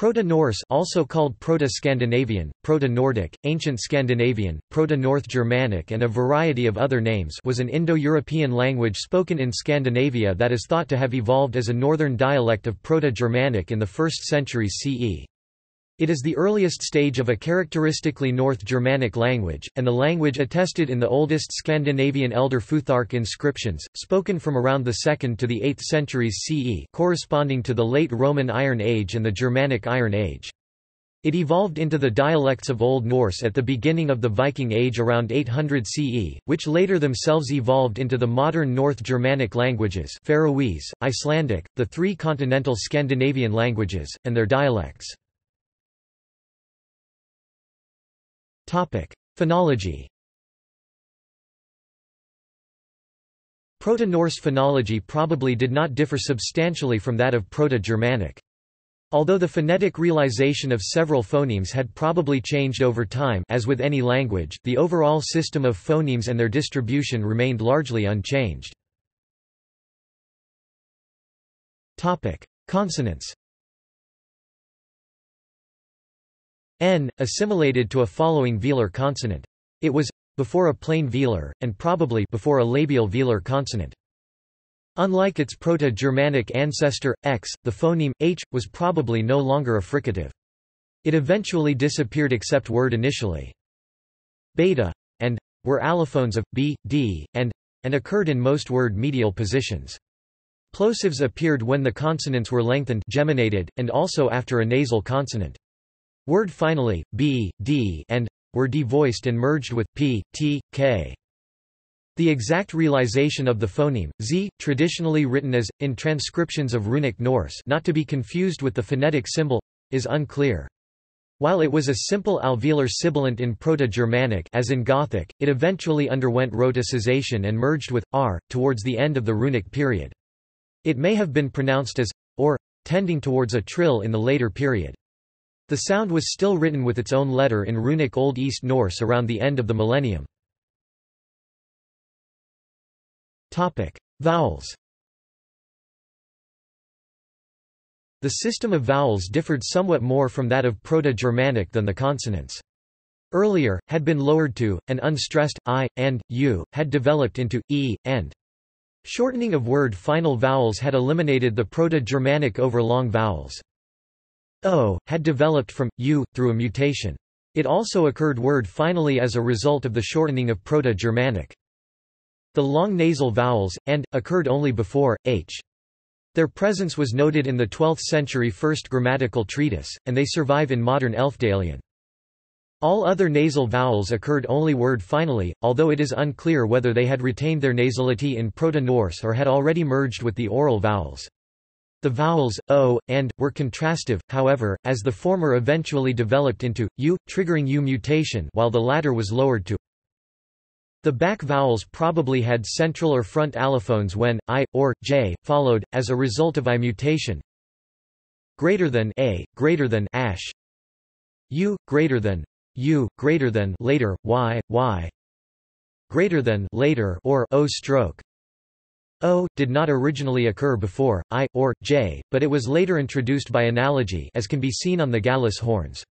Proto-Norse also called Proto-Scandinavian, Proto-Nordic, Ancient Scandinavian, Proto-North Germanic and a variety of other names was an Indo-European language spoken in Scandinavia that is thought to have evolved as a northern dialect of Proto-Germanic in the 1st century CE. It is the earliest stage of a characteristically North Germanic language, and the language attested in the oldest Scandinavian Elder Futhark inscriptions, spoken from around the 2nd to the 8th centuries CE corresponding to the late Roman Iron Age and the Germanic Iron Age. It evolved into the dialects of Old Norse at the beginning of the Viking Age around 800 CE, which later themselves evolved into the modern North Germanic languages Faroese, Icelandic, the three continental Scandinavian languages, and their dialects. Phonology Proto-Norse phonology probably did not differ substantially from that of Proto-Germanic. Although the phonetic realization of several phonemes had probably changed over time as with any language, the overall system of phonemes and their distribution remained largely unchanged. Consonants n, assimilated to a following velar consonant. It was before a plain velar, and probably before a labial velar consonant. Unlike its Proto-Germanic ancestor, x, the phoneme, h, was probably no longer a fricative. It eventually disappeared except word initially. Beta and were allophones of b, d, and and occurred in most word medial positions. Plosives appeared when the consonants were lengthened geminated, and also after a nasal consonant. Word finally, b, d, and were devoiced and merged with p, t, k. The exact realization of the phoneme, z, traditionally written as, in transcriptions of Runic Norse not to be confused with the phonetic symbol, is unclear. While it was a simple alveolar sibilant in Proto-Germanic as in Gothic, it eventually underwent rhoticization and merged with, r, towards the end of the Runic period. It may have been pronounced as, or, tending towards a trill in the later period. The sound was still written with its own letter in runic Old East Norse around the end of the millennium. Vowels The system of vowels differed somewhat more from that of Proto-Germanic than the consonants. Earlier, had been lowered to, and unstressed, i, and, u, had developed into, e, and. Shortening of word final vowels had eliminated the Proto-Germanic overlong vowels o, had developed from, u, through a mutation. It also occurred word finally as a result of the shortening of Proto-Germanic. The long nasal vowels, and, occurred only before, h. Their presence was noted in the 12th century first grammatical treatise, and they survive in modern Elfdalian. All other nasal vowels occurred only word finally, although it is unclear whether they had retained their nasality in Proto-Norse or had already merged with the oral vowels. The vowels, o, and, were contrastive, however, as the former eventually developed into, u, triggering u mutation while the latter was lowered to. The back vowels probably had central or front allophones when, i, or, j, followed, as a result of i mutation. Greater than a, greater than ash, u, greater than u, greater than later, y, y, greater than later or o stroke, O, did not originally occur before, I, or, J, but it was later introduced by analogy as can be seen on the Gallehus horns.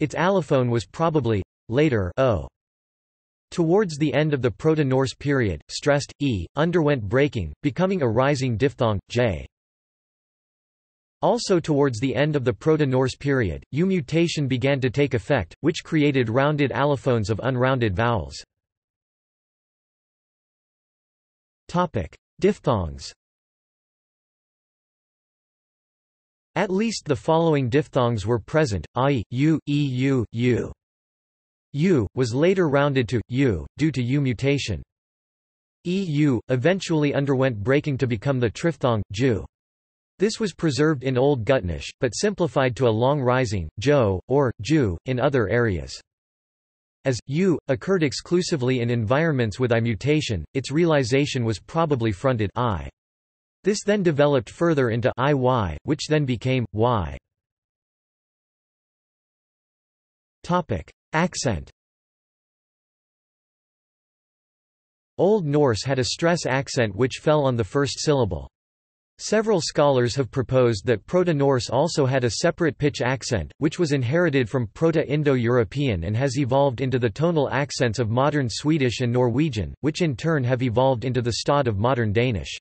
Its allophone was probably, later O. Towards the end of the Proto-Norse period, stressed, E, underwent breaking, becoming a rising diphthong, J. Also towards the end of the Proto-Norse period, U mutation began to take effect, which created rounded allophones of unrounded vowels. Diphthongs At least the following diphthongs were present, i, u, eu, u. U, was later rounded to, u, due to U mutation. EU, eventually underwent breaking to become the triphthong, ju. This was preserved in Old Gutnish, but simplified to a long rising, jo, or, ju, in other areas. As u occurred exclusively in environments with I mutation, its realization was probably fronted I. This then developed further into IY, which then became y. Topic: Accent. Old Norse had a stress accent which fell on the first syllable. Several scholars have proposed that Proto-Norse also had a separate pitch accent, which was inherited from Proto-Indo-European and has evolved into the tonal accents of modern Swedish and Norwegian, which in turn have evolved into the stød of modern Danish.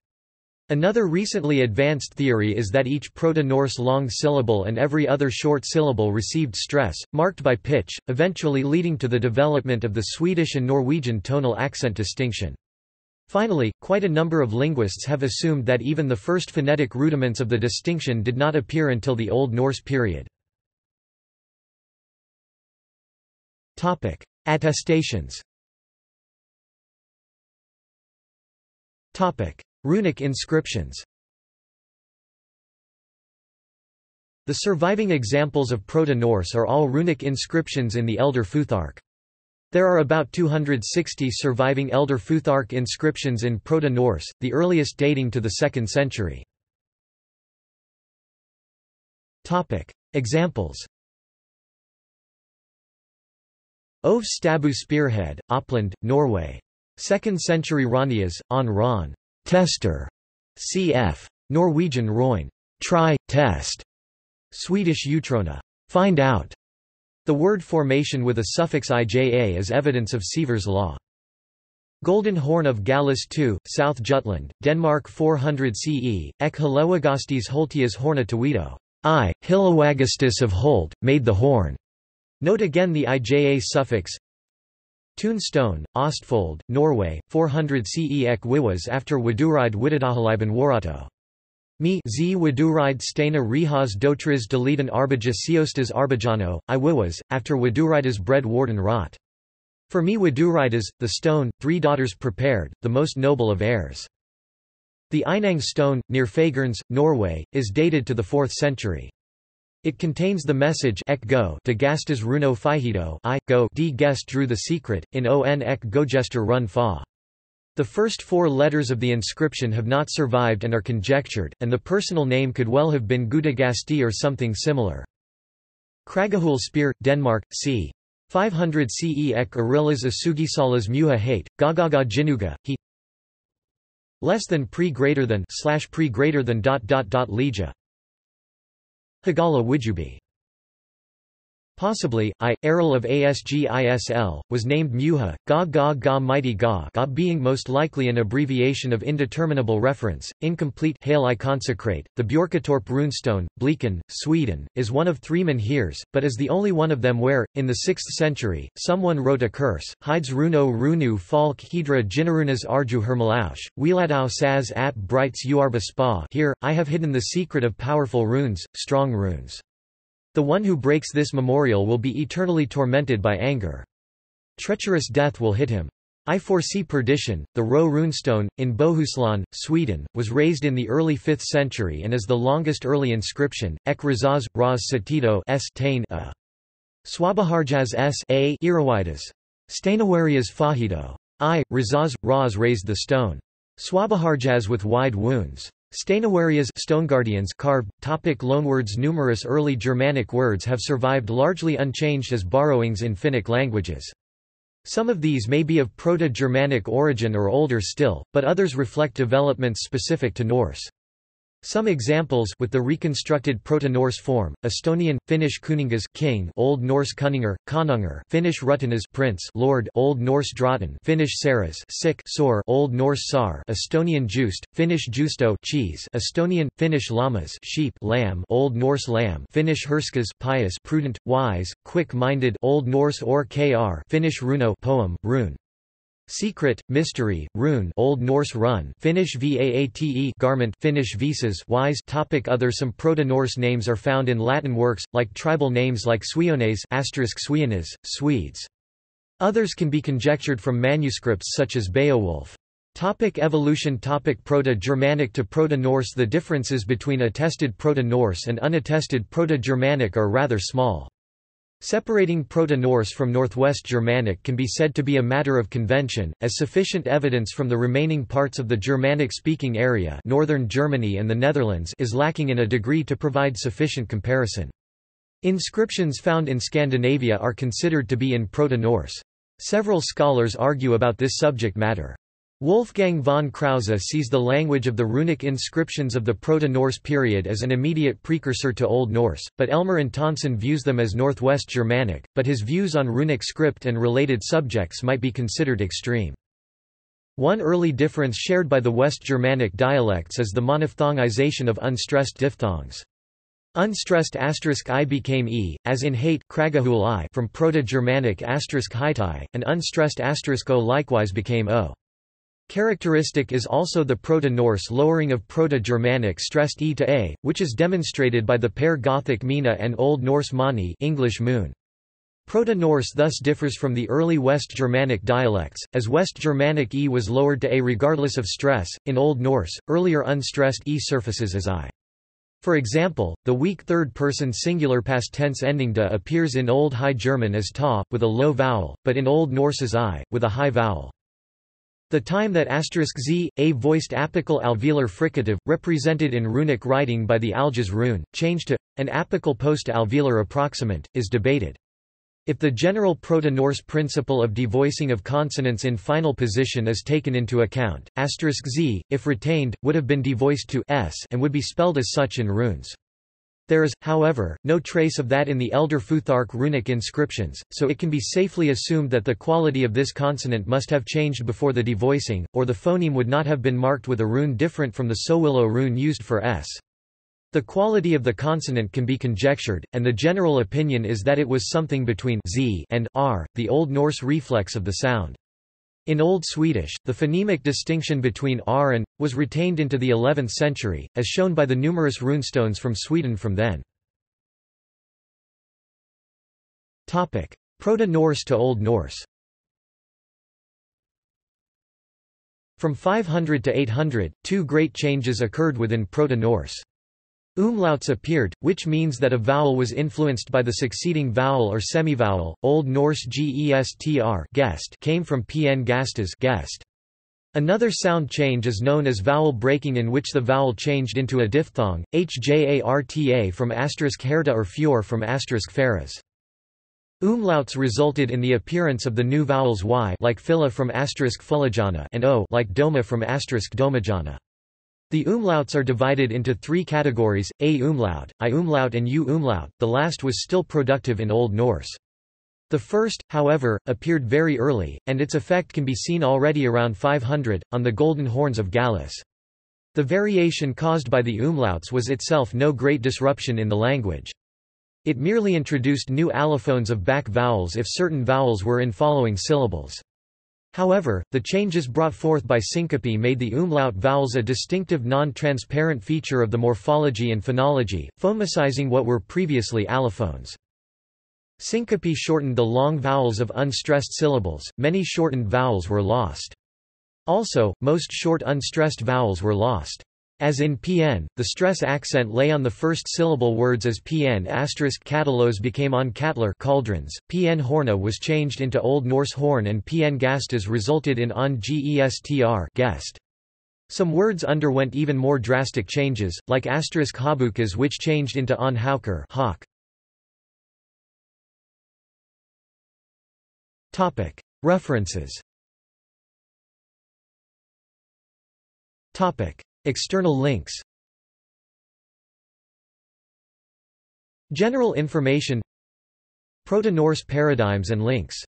Another recently advanced theory is that each Proto-Norse long syllable and every other short syllable received stress, marked by pitch, eventually leading to the development of the Swedish and Norwegian tonal accent distinction. Finally, quite a number of linguists have assumed that even the first phonetic rudiments of the distinction did not appear until the Old Norse period. Attestations Runic inscriptions The surviving examples of Proto-Norse are all runic inscriptions in the Elder Futhark. There are about 260 surviving Elder Futhark inscriptions in Proto-Norse, the earliest dating to the 2nd century. Examples Øvre Stabu spearhead, Oppland, Norway. 2nd century Ranias, on Ron. Tester. cf. Norwegian Roin. Try, test. Swedish Utrona. Find out. The word formation with a suffix ija is evidence of Siever's law. Golden Horn of Gallehus II, South Jutland, Denmark 400 CE, Ek Holtias Horna. I, Hilewagastus of Holt, made the horn. Note again the ija suffix. Toonstone, Ostfold, Norway, 400 CE Ek Wiwas after Waduride Widadahaliban Warato. Me z Waduride Stena Rihas Dotriz Delitan Arbija Siostas Arbajano, I Wiwas, after Waduridas bred Warden Rot. For me Waduridas, the stone, three daughters prepared, the most noble of heirs. The Einang stone, near Fagernes, Norway, is dated to the 4th century. It contains the message ek go de gastas runo fihido I, go d guest drew the secret, in on ek gogester run fa. The first four letters of the inscription have not survived and are conjectured, and the personal name could well have been Gudagasti or something similar. Kragehul spear, Denmark, c. 500 CE ek Arillas Asugisalas Muha hate, Gagaga Jinuga, he less than pre greater than slash pre greater than dot dot dot Leja. Hagala Wijubi Possibly, I, Errol of Asgisl, was named Muha, Ga Ga Ga Mighty Ga Ga being most likely an abbreviation of indeterminable reference, incomplete Hail I consecrate. The Björketorp runestone, Blekinge, Sweden, is one of three menhirs, but is the only one of them where, in the 6th century, someone wrote a curse, Hides runo runu falk hydra ginarunas arju hermalausch, wieladau saz at brights uarba spa here, I have hidden the secret of powerful runes, strong runes. The one who breaks this memorial will be eternally tormented by anger. Treacherous death will hit him. I foresee perdition. The Ro runestone, in Bohuslän, Sweden, was raised in the early 5th century and is the longest early inscription. Ek Razaz, Raz Satito S tain a. Swabaharjas S a Irawidas. Stanawarias Fahido. I, Razaz, Raz raised the stone. Swabaharjas with wide wounds. Steinawarias stone guardians carved. Topic loanwords Numerous early Germanic words have survived largely unchanged as borrowings in Finnic languages. Some of these may be of Proto-Germanic origin or older still, but others reflect developments specific to Norse. Some examples with the reconstructed Proto-Norse form: Estonian, Finnish kuningas, king, Old Norse kuningar, konungar, Finnish rutinas, prince, lord, Old Norse drottning, Finnish saras, sick, sore, Old Norse sar, Estonian juiced, Finnish juusto, cheese, Estonian, Finnish lamas, sheep, lamb, Old Norse lamb, Finnish herskas, pious, prudent, wise, quick-minded, Old Norse or kr, Finnish runo, poem, rune. Secret, mystery, rune Old Norse run Finnish vaate garment Finnish visas wise topic Other Some Proto-Norse names are found in Latin works, like tribal names like Suiones asterisk Suiones, Swedes. Others can be conjectured from manuscripts such as Beowulf. Topic evolution Topic Proto-Germanic to Proto-Norse The differences between attested Proto-Norse and unattested Proto-Germanic are rather small. Separating Proto-Norse from Northwest Germanic can be said to be a matter of convention, as sufficient evidence from the remaining parts of the Germanic-speaking area northern Germany and the Netherlands is lacking in a degree to provide sufficient comparison. Inscriptions found in Scandinavia are considered to be in Proto-Norse. Several scholars argue about this subject matter. Wolfgang von Krause sees the language of the runic inscriptions of the Proto-Norse period as an immediate precursor to Old Norse, but Elmer Antonsen views them as Northwest Germanic, but his views on runic script and related subjects might be considered extreme. One early difference shared by the West Germanic dialects is the monophthongization of unstressed diphthongs. Unstressed asterisk i became e, as in hate i from Proto-Germanic asterisk and unstressed asterisk o likewise became o. Characteristic is also the Proto-Norse lowering of Proto-Germanic stressed e to a, which is demonstrated by the pair Gothic mina and Old Norse mani English moon. Proto-Norse thus differs from the early West Germanic dialects, as West Germanic e was lowered to a regardless of stress. In Old Norse, earlier unstressed e surfaces as i. For example, the weak third-person singular past tense ending da appears in Old High German as ta, with a low vowel, but in Old Norse as i, with a high vowel. The time that asterisk z, a voiced apical alveolar fricative, represented in runic writing by the Algiz rune, changed to, an apical post-alveolar approximant, is debated. If the general Proto-Norse principle of devoicing of consonants in final position is taken into account, asterisk z, if retained, would have been devoiced to s and would be spelled as such in runes. There is, however, no trace of that in the elder Futhark runic inscriptions, so it can be safely assumed that the quality of this consonant must have changed before the devoicing, or the phoneme would not have been marked with a rune different from the Sowilo rune used for s. The quality of the consonant can be conjectured, and the general opinion is that it was something between z and r, the Old Norse reflex of the sound. In Old Swedish, the phonemic distinction between r and was retained into the 11th century, as shown by the numerous runestones from Sweden from then. Proto-Norse to Old Norse From 500 to 800, two great changes occurred within Proto-Norse. Umlauts appeared, which means that a vowel was influenced by the succeeding vowel or semivowel. Old Norse gestr guest came from pn gastas guest. Another sound change is known as vowel breaking in which the vowel changed into a diphthong, hjarta from asterisk herta or fjor from asterisk feras. Umlauts resulted in the appearance of the new vowels y like fila from asterisk fulajana and o like doma from asterisk domajana. The umlauts are divided into three categories, a umlaut, i umlaut and u umlaut, the last was still productive in Old Norse. The first, however, appeared very early, and its effect can be seen already around 500, on the golden horns of Gallehus. The variation caused by the umlauts was itself no great disruption in the language. It merely introduced new allophones of back vowels if certain vowels were in following syllables. However, the changes brought forth by syncope made the umlaut vowels a distinctive non-transparent feature of the morphology and phonology, phonemicizing what were previously allophones. Syncope shortened the long vowels of unstressed syllables, many shortened vowels were lost. Also, most short unstressed vowels were lost. As in PN, the stress accent lay on the first syllable words as PN asterisk catalos became on catler cauldrons, PN horna was changed into Old Norse horn and PN gastas resulted in on gestr guest. Some words underwent even more drastic changes, like asterisk habukas which changed into on hauker hawk. References External links General information Proto-Norse paradigms and links